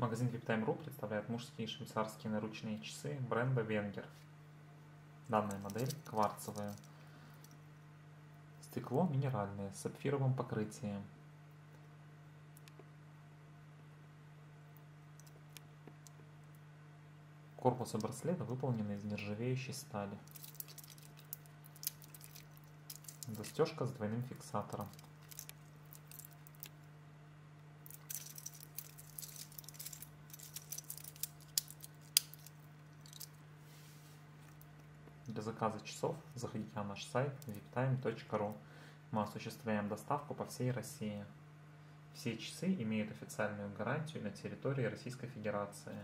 Магазин VIPTime.ru представляет мужские швейцарские наручные часы бренда Венгер. Данная модель кварцевая. Стекло минеральное с сапфировым покрытием. Корпус браслета выполнены из нержавеющей стали. Застежка с двойным фиксатором. Для заказа часов заходите на наш сайт viptime.ru. Мы осуществляем доставку по всей России. Все часы имеют официальную гарантию на территории Российской Федерации.